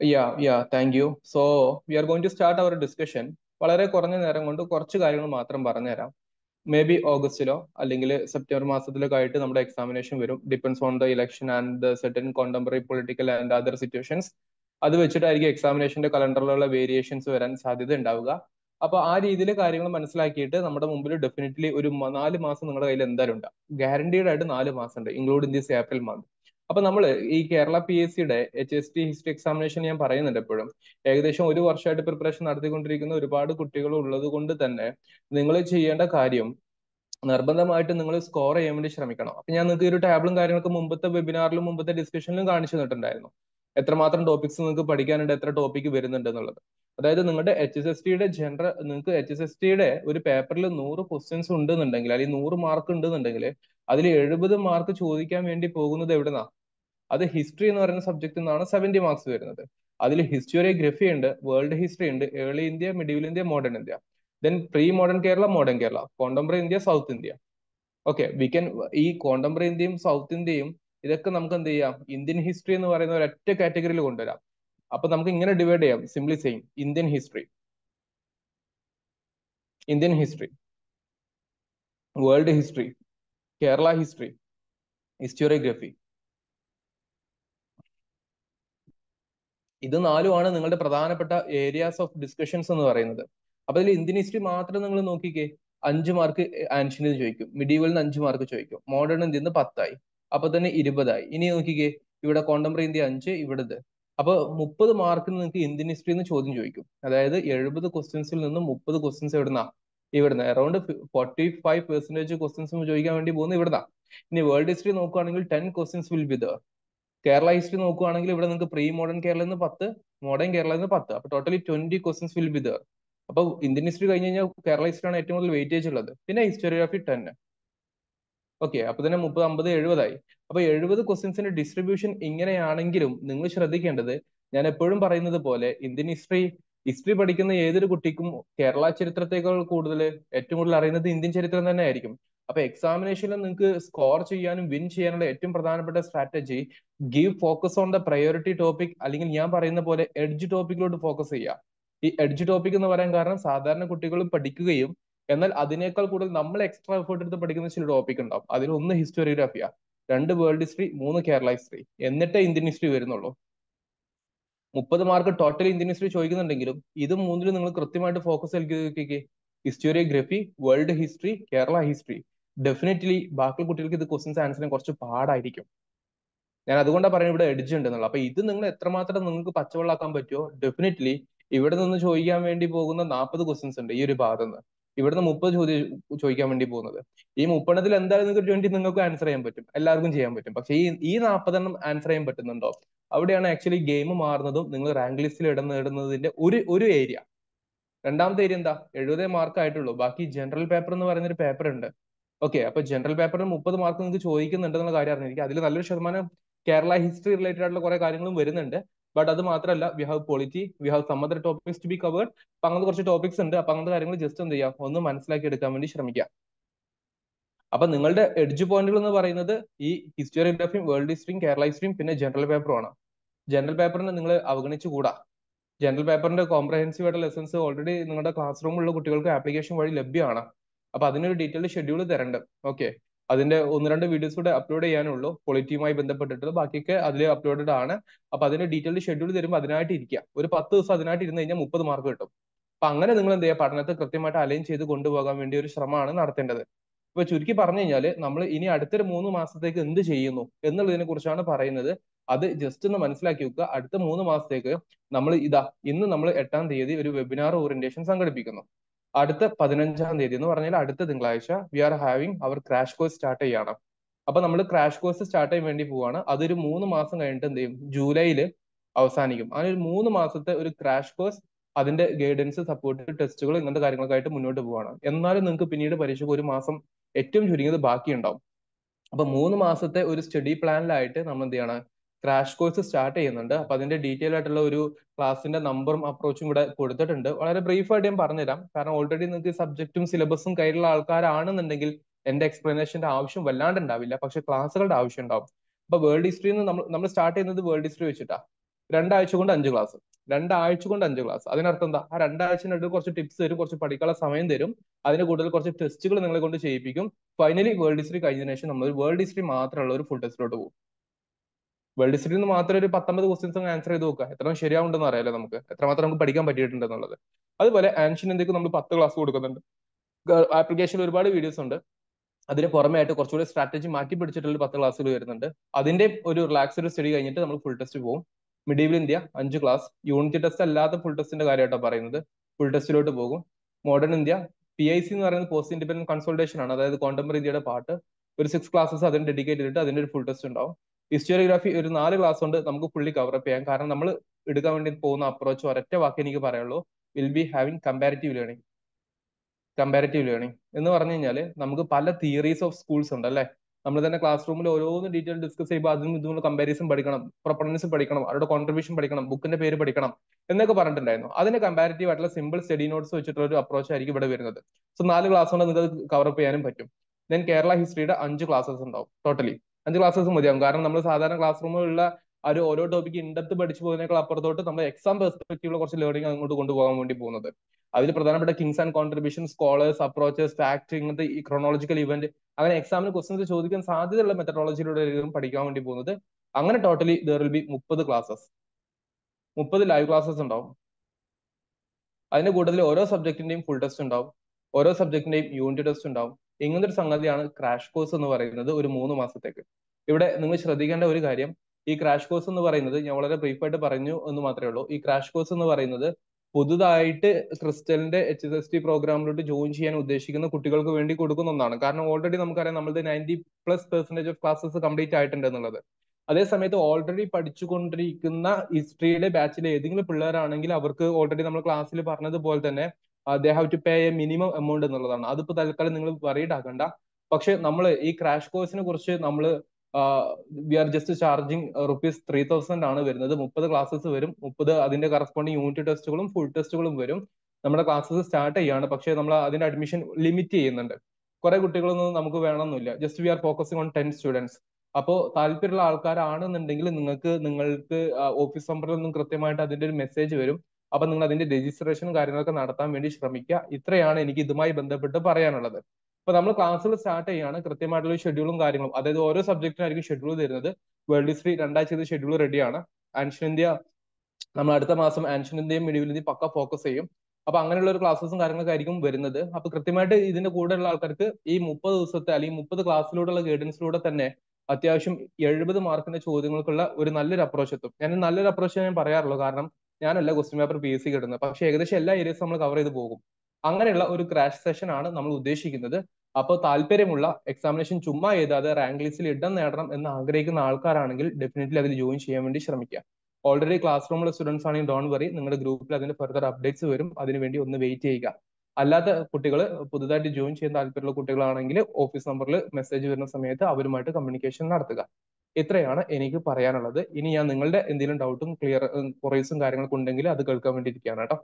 Yeah yeah thank you so we are going to start our discussion വളരെ കുറഞ്ഞ നേരം കൊണ്ട് കുറച്ച് കാര്യങ്ങൾ മാത്രം പറഞ്ഞുതരാം. മേ ബി ഓഗസ്റ്റിലോ അല്ലെങ്കിൽ സെപ്റ്റംബർ മാസത്തിലൊക്കെ ആയിട്ട് നമ്മുടെ എക്സാമിനേഷൻ വരും. Depends on the election and the certain contemporary political and other situations അത് വെച്ചിട്ടായിരിക്കും എക്സാമിനേഷന്റെ കലണ്ടറിലുള്ള വേരിയേഷൻസ് വരാൻ സാധ്യത ഉണ്ടാവുക. അപ്പൊ ആ രീതിയിൽ കാര്യങ്ങൾ മനസ്സിലാക്കിയിട്ട് നമ്മുടെ മുമ്പിൽ ഡെഫിനറ്റ്ലി ഒരു നാല് മാസം നിങ്ങളുടെ കയ്യിൽ എന്തായാലും ഉണ്ടാവും ഗ്യാരണ്ടീഡ് ആയിട്ട് നാല് മാസം ഉണ്ട് ഇൻക്ലൂഡിംഗ് ദിസ് ഏപ്രിൽ മന്ത് അപ്പൊ നമ്മൾ ഈ കേരള പി എസ് സിയുടെ H S T history examination ഞാൻ പറയുന്നുണ്ട് എപ്പോഴും. ഏകദേശം ഒരു വർഷമായിട്ട് പ്രിപ്പറേഷൻ നടത്തിക്കൊണ്ടിരിക്കുന്ന ഒരുപാട് കുട്ടികൾ ഉള്ളത് കൊണ്ട് തന്നെ നിങ്ങൾ ചെയ്യേണ്ട കാര്യം നിർബന്ധമായിട്ട് നിങ്ങൾ സ്കോർ ചെയ്യാൻ വേണ്ടി ശ്രമിക്കണം. അപ്പൊ ഞാൻ നിങ്ങൾക്ക് ഈ ഒരു ടാബിളും കാര്യങ്ങളൊക്കെ മുമ്പത്തെ വെബിനാറിലും മുമ്പത്തെ ഡിസ്കഷനിലും കാണിച്ചു തന്നിട്ടുണ്ടായിരുന്നു. എത്രമാത്രം ടോപ്പിക്സ് നിങ്ങൾക്ക് പഠിക്കാനുണ്ട് എത്ര ടോപ്പിക് വരുന്നുണ്ട് എന്നുള്ളത്. അതായത് നിങ്ങളുടെ എച്ച് എസ് എസ് ടിയുടെ ജനറൽ നിങ്ങൾക്ക് എച്ച് എസ് എസ് ടിയുടെ ഒരു പേപ്പറിൽ നൂറ് ക്വസ്റ്റ്യൻസ് ഉണ്ടെന്നുണ്ടെങ്കിൽ അല്ലെങ്കിൽ നൂറ് മാർക്ക് ഉണ്ടെന്നുണ്ടെങ്കിൽ അതിൽ എഴുപത് മാർക്ക് ചോദിക്കാൻ വേണ്ടി പോകുന്നത് എവിടുന്നാ? അത് ഹിസ്റ്ററി എന്ന് പറയുന്ന സബ്ജക്റ്റിൽ നിന്നാണ് സെവന്റി മാർക്സ് വരുന്നത്. അതിൽ ഹിസ്റ്റോറിയോഗ്രഫി ഉണ്ട് വേൾഡ് ഹിസ്റ്ററി ഉണ്ട് early India medieval India modern India. Then pre modern Kerala modern Kerala contemporary India south India. Okay we can ഈ കോണ്ടംപററി ഇന്ത്യയും സൗത്ത് ഇന്ത്യയും ഇതൊക്കെ നമുക്ക് എന്ത് ചെയ്യാം? ഇന്ത്യൻ ഹിസ്റ്ററി എന്ന് പറയുന്ന ഒരൊറ്റ കാറ്റഗറിയിൽ കൊണ്ടുവരാം. അപ്പൊ നമുക്ക് ഇങ്ങനെ ഡിവൈഡ് ചെയ്യാം. Simply same Indian history Indian history world history Kerala history historiography ഇത് നാലുമാണ് നിങ്ങളുടെ പ്രധാനപ്പെട്ട ഏരിയാസ് ഓഫ് ഡിസ്കഷൻസ് എന്ന് പറയുന്നത്. അപ്പൊ ഇതിൽ ഇന്ത്യൻ ഹിസ്റ്ററി മാത്രം നിങ്ങൾ നോക്കിക്കേ. അഞ്ച് മാർക്ക് ആൻഷ്യന്റ് ചോദിക്കും. മിഡീവൽ നിന്ന് അഞ്ച് മാർക്ക് ചോദിക്കും. മോഡേൺ ഇന്ത്യ നിന്ന് പത്തായി. അപ്പൊ തന്നെ ഇരുപതായി. ഇനി നോക്കിക്കേ. ഇവിടെ കോണ്ടംപററി ഇന്ത്യ അഞ്ച് ഇവിടെ ഇത് അപ്പൊ മുപ്പത് മാർക്കിന് നിങ്ങൾക്ക് ഇന്ത്യൻ ഹിസ്റ്ററി എന്ന് ചോദ്യം ചോദിക്കും. അതായത് എഴുപത് ക്വസ്റ്റ്യൻസിൽ നിന്ന് മുപ്പത് ക്വസ്റ്റ്യൻസ് എവിടുന്നാ? ഇവിടുന്ന്. Around forty five percentage questions ചോദിക്കാൻ വേണ്ടി പോകുന്നത് ഇവിടുന്ന. ഇനി വേൾഡ് ഹിസ്റ്ററി നോക്കുകയാണെങ്കിൽ ten questions will be there Kerala history നോക്കുകയാണെങ്കിൽ ഇവിടെ നിങ്ങൾക്ക് പ്രീ മോഡേൺ കേരള നിന്ന് പത്ത് മോഡേൺ കേരള നിന്ന് പത്ത്. അപ്പൊ totally twenty questions will be there അപ്പൊ ഇന്ത്യൻ ഹിസ്റ്ററി കഴിഞ്ഞ് കഴിഞ്ഞാൽ കേരള ഹിസ്റ്ററി ആണ് ഏറ്റവും കൂടുതൽ വെയിറ്റേജ് ഉള്ളത്. പിന്നെ ഹിസ്റ്റോറിയോഗ്രഫി ടെൻ ഓക്കെ അപ്പൊ തന്നെ മുപ്പത് അമ്പത് എഴുപതായി. അപ്പൊ എഴുപത് ക്വസ്റ്റ്യൻസിന്റെ ഡിസ്ട്രിബ്യൂഷൻ ഇങ്ങനെയാണെങ്കിലും നിങ്ങൾ ശ്രദ്ധിക്കേണ്ടത് ഞാൻ എപ്പോഴും പറയുന്നത് പോലെ ഇന്ത്യൻ ഹിസ്റ്ററി ഹിസ്റ്ററി പഠിക്കുന്ന ഏതൊരു കുട്ടിക്കും കേരള ചരിത്രത്തെക്കാൾ കൂടുതൽ ഏറ്റവും കൂടുതൽ അറിയുന്നത് ഇന്ത്യൻ ചരിത്രം തന്നെ ആയിരിക്കും. അപ്പൊ എക്സാമിനേഷനിൽ നിങ്ങൾക്ക് സ്കോർ ചെയ്യാനും വിൻ ചെയ്യാനുള്ള ഏറ്റവും പ്രധാനപ്പെട്ട strategy give focus on the priority topic അല്ലെങ്കിൽ ഞാൻ പറയുന്ന പോലെ എഡ്ജ് ടോപ്പിക്കിലോട്ട് ഫോക്കസ് ചെയ്യുക ഈ എഡ്ജ് ടോപ്പിക് എന്ന് പറയാൻ കാരണം സാധാരണ കുട്ടികൾ പഠിക്കുകയും എന്നാൽ അതിനേക്കാൾ കൂടുതൽ നമ്മൾ എക്സ്ട്രാ എഫേർട്ട് എടുത്ത് പഠിക്കുന്ന ചില ടോപ്പിക് ഉണ്ടാവും. അതിൽ ഒന്ന് ഹിസ്റ്റോറിയോഗ്രാഫിയ രണ്ട് വേൾഡ് ഹിസ്റ്ററി മൂന്ന് കേരള ഹിസ്റ്ററി എന്നിട്ടേ ഇന്ത്യൻ ഹിസ്റ്ററി വരുന്നുള്ളൂ. മുപ്പത് മാർക്ക് ടോട്ടൽ ഇന്ത്യൻ ഹിസ്റ്ററി ചോദിക്കുന്നുണ്ടെങ്കിലും ഇത് മൂന്നിലും നിങ്ങൾ കൃത്യമായിട്ട് ഫോക്കസ് നൽകി historiography world history Kerala history definitely ബാക്കി കുട്ടികൾക്ക് ഇത് ക്വസ്റ്റ്യൻസ് ആൻസറിന് കുറച്ച് പാടായിരിക്കും. ഞാൻ അതുകൊണ്ടാണ് പറയുന്നത് ഇവിടെ എഡ്ജ് ഉണ്ടെന്നുള്ളത്. അപ്പൊ ഇത് നിങ്ങൾ എത്രമാത്രം നിങ്ങൾക്ക് പച്ചവെള്ളാക്കാൻ പറ്റുമോ ഡെഫിനറ്റ്ലി ഇവിടെ നിന്ന് ചോദിക്കാൻ വേണ്ടി പോകുന്ന നാൽപ്പത് ക്വസ്റ്റ്യൻസ് ഉണ്ട് ഈ ഒരു ഭാഗത്ത് നിന്ന് ഇവിടുന്ന് മുപ്പത് ചോദ്യം ചോദിക്കാൻ വേണ്ടി പോകുന്നത്. ഈ മുപ്പതെണ്ണത്തിൽ എന്തായാലും നിങ്ങൾക്ക് ട്വന്റി നിങ്ങൾക്ക് ആൻസർ ചെയ്യാൻ പറ്റും. എല്ലാവർക്കും ചെയ്യാൻ പറ്റും. പക്ഷേ ഈ ഈ നാൽപ്പതെണ്ണം ആൻസർ ചെയ്യാൻ പറ്റുന്നുണ്ടോ? അവിടെയാണ് ആക്ച്വലി ഗെയിം മാറുന്നതും നിങ്ങൾ റാങ്ക് ലിസ്റ്റിൽ ഇടം നേടുന്നതിന്റെ ഒരു ഒരു ഏരിയ രണ്ടാമത്തെ ഏരിയ എന്താ? എഴുപതേ മാർക്ക് ആയിട്ടുള്ളൂ. ബാക്കി ജനറൽ പേപ്പർ എന്ന് പറയുന്ന ഒരു പേപ്പർ ഉണ്ട്. ഓക്കെ അപ്പൊ ജനറൽ പേപ്പറിൽ മുപ്പത് മാർക്ക് നിങ്ങൾക്ക് ചോദിക്കുന്നുണ്ടെന്നുള്ള കാര്യം അറിഞ്ഞിരിക്കും അതിൽ നല്ലൊരു ശതമാനം കേരള ഹിസ്റ്ററി റിലേറ്റഡ് ആയിട്ടുള്ള കുറെ കാര്യങ്ങളും വരുന്നുണ്ട്. ബട്ട് അത് മാത്രമല്ല we have polity we have some other topics to be covered അപ്പൊ അങ്ങനത്തെ കുറച്ച് ടോപ്പിക്സ് ഉണ്ട്. അപ്പൊ അങ്ങനത്തെ കാര്യങ്ങൾ ജസ്റ്റ് എന്ത് ചെയ്യാം? ഒന്ന് മനസ്സിലാക്കി എടുക്കാൻ വേണ്ടി ശ്രമിക്കാം. അപ്പൊ നിങ്ങളുടെ എഡ്ജ് പോയിന്റുകൾ എന്ന് പറയുന്നത് ഈ ഹിസ്റ്റോറിയോഗ്രാഫിയും വേൾഡ് ഹിസ്റ്ററിയും കേരള ഹിസ്റ്ററിയും പിന്നെ ജനറൽ പേപ്പറുമാണ് ജനറൽ പേപ്പറിനെ നിങ്ങൾ അവഗണിച്ചുകൂടാ ജനറൽ പേപ്പറിന്റെ കോംപ്രഹെൻസീവ് ആയിട്ടുള്ള ലെസൺസ് ഓൾറെഡി നിങ്ങളുടെ ക്ലാസ് റൂമിലുള്ള കുട്ടികൾക്ക് ആപ്ലിക്കേഷൻ വഴി ലഭ്യമാണ്. അപ്പൊ അതിനൊരു ഡീറ്റെയിൽഡ് ഷെഡ്യൂൾ തരണ്ട്. ഓക്കെ അതിന്റെ ഒന്ന് രണ്ട് വീഡിയോസ് കൂടെ അപ്ലോഡ് ചെയ്യാനുള്ളൂ. പൊളിറ്റിയുമായി ബന്ധപ്പെട്ടിട്ട് ബാക്കിയൊക്കെ അതിൽ അപ്ലോഡഡ് ആണ്. അപ്പൊ അതിന്റെ ഡീറ്റെയിൽഡ് ഷെഡ്യൂൾ തരുമ്പോൾ അതിനായിട്ട് ഇരിക്കുക ഒരു പത്ത് ദിവസം അതിനായിട്ട് ഇരുന്ന് കഴിഞ്ഞാൽ മുപ്പത് മാർക്ക് കിട്ടും. അപ്പൊ അങ്ങനെ നിങ്ങൾ എന്ത് ചെയ്യുക? പഠനത്തെ കൃത്യമായിട്ട് അലൈൻ ചെയ്ത് കൊണ്ടുപോകാൻ വേണ്ടി ഒരു ശ്രമമാണ് നടത്തേണ്ടത്. ഇപ്പൊ ചുരുക്കി പറഞ്ഞു കഴിഞ്ഞാൽ നമ്മൾ ഇനി അടുത്തൊരു മൂന്ന് മാസത്തേക്ക് എന്ത് ചെയ്യുന്നു എന്നുള്ളതിനെ കുറിച്ചാണ് പറയുന്നത്. അത് ജസ്റ്റ് ഒന്ന് മനസ്സിലാക്കി വെക്കുക. അടുത്ത മൂന്ന് മാസത്തേക്ക് നമ്മൾ ഇതാ ഇന്ന് നമ്മൾ എട്ടാം തീയതി ഒരു വെബിനാർ ഓറിയന്റേഷൻ സംഘടിപ്പിക്കുന്നു. അടുത്ത പതിനഞ്ചാം തീയതി എന്ന് പറഞ്ഞാൽ അടുത്ത തിങ്കളാഴ്ച we are having our crash course start ചെയ്യണം. അപ്പൊ നമ്മൾ ക്രാഷ് കോഴ്സ് സ്റ്റാർട്ട് ചെയ്യാൻ വേണ്ടി പോവാണ്. അതൊരു മൂന്ന് മാസം കഴിഞ്ഞിട്ട് എന്ത് ചെയ്യും? ജൂലൈയിൽ അവസാനിക്കും. അങ്ങനെ ഒരു മൂന്ന് മാസത്തെ ഒരു ക്രാഷ് കോഴ്സ് അതിന്റെ ഗൈഡൻസ് സപ്പോർട്ട് ടെസ്റ്റുകൾ ഇങ്ങനത്തെ കാര്യങ്ങളൊക്കെ ആയിട്ട് മുന്നോട്ട് പോവാണ്. എന്നാലും നിങ്ങൾക്ക് പിന്നീട് പരീക്ഷയ്ക്ക് ഒരു മാസം ഏറ്റവും ചുരുങ്ങിയത് ബാക്കിയുണ്ടാവും. അപ്പൊ മൂന്ന് മാസത്തെ ഒരു സ്റ്റഡി പ്ലാനിലായിട്ട് നമ്മൾ എന്ത് ചെയ്യണം? ക്രാഷ് കോഴ്സ് സ്റ്റാർട്ട് ചെയ്യുന്നുണ്ട്. അപ്പൊ അതിന്റെ ഡീറ്റെയിൽ ആയിട്ടുള്ള ഒരു ക്ലാസിന്റെ നമ്പറും അപ്രോച്ചും ഇവിടെ കൊടുത്തിട്ടുണ്ട്. വളരെ ബ്രീഫ് ആയിട്ട് ഞാൻ പറഞ്ഞുതരാം. കാരണം ഓൾറെഡി നിങ്ങൾക്ക് സബ്ജക്റ്റും സിലബസും കയ്യിലുള്ള ആൾക്കാരാണെന്നുണ്ടെങ്കിൽ എന്റെ എക്സ്പ്ലനേഷന്റെ ആവശ്യം വല്ലാണ്ട് ഉണ്ടാവില്ല. പക്ഷെ ക്ലാസ്സുകളുടെ ആവശ്യം ഉണ്ടാവും. അപ്പൊ വേൾഡ് ഹിസ്റ്ററി നമ്മൾ നമ്മൾ സ്റ്റാർട്ട് ചെയ്യുന്നത് വേൾഡ് ഹിസ്റ്ററി വെച്ചിട്ടാ. രണ്ടാഴ്ച കൊണ്ട് അഞ്ച് ക്ലാസ് രണ്ടാഴ്ച കൊണ്ട് അഞ്ച് ക്ലാസ് അതിനർത്ഥം എന്താ? ആ രണ്ടാഴ്ചയുടെ കുറച്ച് ടിപ്സ് തരും കുറച്ച് പഠിക്കാനുള്ള സമയം തരും. അതിന് കൂടുതൽ കുറച്ച് ടെസ്റ്റുകൾ നിങ്ങളെ കൊണ്ട് ചെയ്യിപ്പിക്കും. ഫൈനലി വേൾഡ് ഹിസ്റ്ററി കഴിഞ്ഞതിന് ശേഷം നമ്മൾ വേൾഡ് ഹിസ്റ്ററി മാത്രമുള്ള ഒരു ഫുൾ ടെസ്റ്റിലോട്ട് പോകും. വേൾഡ് ഹിസ്റ്ററിയിൽ നിന്ന് മാത്രം ഒരു പത്തൊമ്പത് ക്വസ്റ്റ്യൻസ് അങ്ങ് ആൻസർ ചെയ്ത് നോക്കുക. എത്ര ശരിയാവുണ്ടെന്ന് അറിയാലോ നമുക്ക്. എത്രമാത്രം നമുക്ക് പഠിക്കാൻ പറ്റിയിട്ടുണ്ട് എന്നുള്ളത് അതുപോലെ ആൻഷ്യൻ ഇന്ത്യയ്ക്ക് നമ്മൾ പത്ത് ക്ലാസ് കൊടുക്കുന്നുണ്ട്. ആപ്ലിക്കേഷനിൽ ഒരുപാട് വീഡിയോസ് ഉണ്ട്. അതിന് പുറമെ ആയിട്ട് കുറച്ചുകൂടി സ്ട്രാറ്റജി മാറ്റി പിടിച്ചിട്ടുള്ള പത്ത് ക്ലാസ്സുകൾ വരുന്നുണ്ട്. അതിന്റെ ഒരു റിലാക്സ്ഡ് സ്റ്റഡി കഴിഞ്ഞിട്ട് നമ്മൾ ഫുൾ ടെസ്റ്റ് പോകും മിഡീവൽ ഇന്ത്യ അഞ്ച് ക്ലാസ് യൂണിറ്റ് ടെസ്റ്റ് അല്ലാത്ത ഫുൾ ടെസ്റ്റിന്റെ കാര്യമായിട്ടാണ് പറയുന്നത്. ഫുൾ ടെസ്റ്റിലോട്ട് പോകും. Modern India P I C എന്ന് പറയുന്നത് പോസ്റ്റ് ഇൻഡിപെൻഡന്റ് കൺസൾട്ടേഷൻ ആണ്. അതായത് കോണ്ടംപററി ഇന്ത്യയുടെ പാർട്ട് ഒരു സിക്സ് ക്ലാസ്സസ് അതിന് ഡെഡിക്കേറ്റ് ചെയ്തിട്ട് അതിന്റെ ഒരു ഫുൾ ടെസ്റ്റ് ഉണ്ടാവും. ഹിസ്റ്റോറിയോഗ്രാഫി ഒരു നാല് ക്ലാസ് കൊണ്ട് നമുക്ക് ഫുള്ളി കവർ അപ്പ് ചെയ്യാം. കാരണം നമ്മൾ എടുക്കാൻ വേണ്ടി പോകുന്ന അപ്രോച്ച് ഒരൊറ്റ വാക്ക് എനിക്ക് പറയുള്ളൂ will be having comparative learning comparative learning എന്ന് പറഞ്ഞു കഴിഞ്ഞാൽ നമുക്ക് പല തിയറീസ് ഓഫ് സ്കൂൾസ് ഉണ്ട് അല്ലേ? നമ്മൾ തന്നെ ക്ലാസ് റൂമിൽ ഓരോന്ന് ഡീറ്റെയിൽ ഡിസ്കസ് ചെയ്യുമ്പോൾ അതിനും ഇതും കമ്പാരിസൺ പഠിക്കണം പ്രൊപ്പണൻസ് പഠിക്കണം അവരുടെ കോൺട്രിബ്യൂഷൻ പഠിക്കണം ബുക്കിന്റെ പേര് പഠിക്കണം എന്നൊക്കെ പറഞ്ഞിട്ടുണ്ടായിരുന്നു. അതിന് കമ്പാരിറ്റീവ് ആയിട്ടുള്ള സിമ്പിൾ സ്റ്റഡി നോട്ട്സ് വെച്ചിട്ടുള്ള ഒരു അപ്രോച്ച് ആയിരിക്കും ഇവിടെ വരുന്നത്. സോ നാല് ക്ലാസ് കൊണ്ട് നിങ്ങൾക്ക് കവർ അപ്പ് ചെയ്യാനും പറ്റും. ദെൻ കേരള ഹിസ്റ്ററിയുടെ അഞ്ച് ക്ലാസ്സസ് ഉണ്ടാവും ടോട്ടലി അഞ്ച് ക്ലാസ്സസ് മതിയാകും കാരണം നമ്മൾ സാധാരണ ക്ലാസ് റൂമിലുള്ള ആ ഒരു ഓരോ ടോപ്പിക്ക് ഇൻഡെപ്ത് പഠിച്ചു പോകുന്നതിനേക്കാൾ അപ്പുറത്തോട്ട് നമ്മൾ എക്സാം പെർസ്പെക്റ്റീവിൽ കുറച്ച് ലേണിംഗ് അങ്ങോട്ട് കൊണ്ടുപോകാൻ വേണ്ടി പോകുന്നത്. അതിൽ പ്രധാനപ്പെട്ട kings and contribution scholars approaches fact ഇങ്ങനത്തെ ഈ ക്രോണോളജിക്കൽ ഇവന്റ് അങ്ങനെ എക്സാമിന് ക്വസ്റ്റൻസ് ചോദിക്കാൻ സാധ്യതയുള്ള മെത്തഡോളജിയിലൂടെ പഠിക്കാൻ വേണ്ടി പോകുന്നത്. അങ്ങനെ ടോട്ടലി ദർ വിൽ ബി മുപ്പത് ക്ലാസ്സസ് മുപ്പത് ലൈവ് ക്ലാസ്സസ് ഉണ്ടാവും. അതിന്റെ കൂട്ടത്തിൽ ഓരോ സബ്ജക്റ്റിന്റെയും ഫുൾ ടെസ്റ്റ് ഉണ്ടാവും. ഓരോ സബ്ജക്റ്റിന്റെയും യൂണിറ്റ് ടെസ്റ്റ് ഉണ്ടാവും. ഇങ്ങനത്തെ ഒരു സംഗതിയാണ് ക്രാഷ് കോഴ്സ് എന്ന് പറയുന്നത് ഒരു മൂന്ന് മാസത്തേക്ക്. ഇവിടെ നിങ്ങൾ ശ്രദ്ധിക്കേണ്ട ഒരു കാര്യം ഈ ക്രാഷ് കോഴ്സ് എന്ന് പറയുന്നത് ഞാൻ വളരെ ബ്രീഫായിട്ട് പറഞ്ഞു എന്ന് മാത്രമേ ഉള്ളൂ. ഈ ക്രാഷ് കോഴ്സ് എന്ന് പറയുന്നത് പുതുതായിട്ട് ക്രിസ്റ്റലിന്റെ എച്ച് എസ് എസ് ടി പ്രോഗ്രാമിലോട്ട് ജോയിൻ ചെയ്യാൻ ഉദ്ദേശിക്കുന്ന കുട്ടികൾക്ക് വേണ്ടി കൊടുക്കുന്ന ഒന്നാണ്. കാരണം ഓൾറെഡി നമുക്കറിയാം നമ്മളുടെ ninety plus percentage of classes complete ആയിട്ടുണ്ട് എന്നുള്ളത്. അതേ സമയത്ത് ഓൾറെഡി പഠിച്ചുകൊണ്ടിരിക്കുന്ന ഹിസ്റ്ററിയിലെ ബാച്ചിലെ ഏതെങ്കിലും പിള്ളേരാണെങ്കിൽ അവർക്ക് ഓൾറെഡി നമ്മൾ ക്ലാസ്സിൽ പറഞ്ഞതുപോലെ തന്നെ they have to pay a minimum amount എന്നുള്ളതാണ്. അതിപ്പോ തൽക്കാലം നിങ്ങൾ വറീഡ് ആക്കണ്ട. പക്ഷെ നമ്മൾ ഈ ക്രാഷ് കോഴ്സിനെ കുറിച്ച് നമ്മൾ we are just charging rupees three thousand ആണ് വരുന്നത്. മുപ്പത് ക്ലാസ്സസ് വരും. മുപ്പത് അതിന്റെ കറസ്പോണ്ടിങ് യൂണിറ്റ് ടെസ്റ്റുകളും ഫുൾ ടെസ്റ്റുകളും വരും. നമ്മുടെ ക്ലാസ്സസ് സ്റ്റാർട്ട് ചെയ്യാണ്. പക്ഷെ നമ്മൾ അതിന്റെ അഡ്മിഷൻ ലിമിറ്റ് ചെയ്യുന്നുണ്ട്. കുറെ കുട്ടികളൊന്നും നമുക്ക് വേണമെന്നില്ല. Just we are focusing on ten students അപ്പോൾ താല്പര്യമുള്ള ആൾക്കാരാണെന്നുണ്ടെങ്കിൽ നിങ്ങൾക്ക് നിങ്ങൾക്ക് ഓഫീസ് നമ്പറിൽ നിന്നും കൃത്യമായിട്ട് അതിന്റെ ഒരു മെസ്സേജ് വരും. അപ്പൊ നിങ്ങൾ അതിന്റെ രജിസ്ട്രേഷനും കാര്യങ്ങളൊക്കെ നടത്താൻ വേണ്ടി ശ്രമിക്കുക. ഇത്രയാണ് എനിക്ക് ഇതുമായി ബന്ധപ്പെട്ട് പറയാനുള്ളത്. അപ്പൊ നമ്മൾ ക്ലാസ്സുകൾ സ്റ്റാർട്ട് ചെയ്യാണ്. കൃത്യമായിട്ടുള്ള ഷെഡ്യൂളും കാര്യങ്ങളും. അതായത് ഓരോ സബ്ജക്റ്റിനായിരിക്കും ഷെഡ്യൂൾ തരുന്നത്. വേൾഡ് ഹിസ്റ്ററി രണ്ടാഴ്ചത്തെ ഷെഡ്യൂൾ റെഡിയാണ് ആൻഷ്യൻ ഇന്ത്യ നമ്മൾ അടുത്ത മാസം ആൻഷ്യൻ ഇന്ത്യയും മിഡിവിൽ പക്ക ഫോക്കസ് ചെയ്യും. അപ്പൊ അങ്ങനെയുള്ള ഒരു ക്ലാസ്സസും കാര്യങ്ങളൊക്കെ ആയിരിക്കും വരുന്നത്. അപ്പൊ കൃത്യമായിട്ട് ഇതിന്റെ കൂടെ ഉള്ള ആൾക്കാർക്ക് ഈ മുപ്പത് ദിവസത്തെ അല്ലെങ്കിൽ മുപ്പത് ക്ലാസ്സിലൂടെയുള്ള ഗൈഡൻസിലൂടെ തന്നെ അത്യാവശ്യം എഴുപത് മാർക്കിന്റെ ചോദ്യങ്ങൾക്കുള്ള ഒരു നല്ലൊരു അപ്രോച്ച് എത്തും. ഞാൻ നല്ലൊരു അപ്രോച്ച് ഞാൻ പറയാറുള്ളൂ. കാരണം ഞാനല്ല question paper P S C കിട്ടുന്നത് പക്ഷെ ഏകദേശം എല്ലാ ഏരിയസും നമ്മൾ കവർ ചെയ്ത് പോകും. അങ്ങനെയുള്ള ഒരു ക്രാഷ് സെഷൻ ആണ് നമ്മൾ ഉദ്ദേശിക്കുന്നത്. അപ്പോൾ താല്പര്യമുള്ള എക്സാമിനേഷൻ ചുമ്മാ എഴുതാതെ റാങ്ക് ലിസ്റ്റിൽ ഇടം നേടണം എന്ന് ആഗ്രഹിക്കുന്ന ആൾക്കാരാണെങ്കിൽ ഡെഫിനറ്റ്ലി അതിൽ ജോയിൻ ചെയ്യാൻ വേണ്ടി ശ്രമിക്കുക. ഓൾറെഡി ക്ലാസ് റൂമിലെ സ്റ്റുഡൻസ് ആണെങ്കിൽ ഡോൺ വറി നിങ്ങളുടെ ഗ്രൂപ്പിൽ അതിന്റെ ഫർദർ അപ്ഡേറ്റ്സ് വരും. അതിനുവേണ്ടി ഒന്ന് വെയിറ്റ് ചെയ്യുക. അല്ലാത്ത കുട്ടികൾ പുതുതായിട്ട് ജോയിൻ ചെയ്യാൻ താല്പര്യമുള്ള കുട്ടികളാണെങ്കിൽ ഓഫീസ് നമ്പറിൽ മെസ്സേജ് വരുന്ന സമയത്ത് അവരുമായിട്ട് കമ്മ്യൂണിക്കേഷൻ നടത്തുക. ഇത്രയാണ് എനിക്ക് പറയാനുള്ളത്. ഇനി ഞാൻ നിങ്ങളുടെ എന്തെങ്കിലും ഡൗട്ടും ക്ലിയർ ക്വറീസും കാര്യങ്ങളൊക്കെ ഉണ്ടെങ്കിൽ അത് കേൾക്കാൻ വേണ്ടി വേണ്ടിയിരിക്കുകയാണ് കേട്ടോ.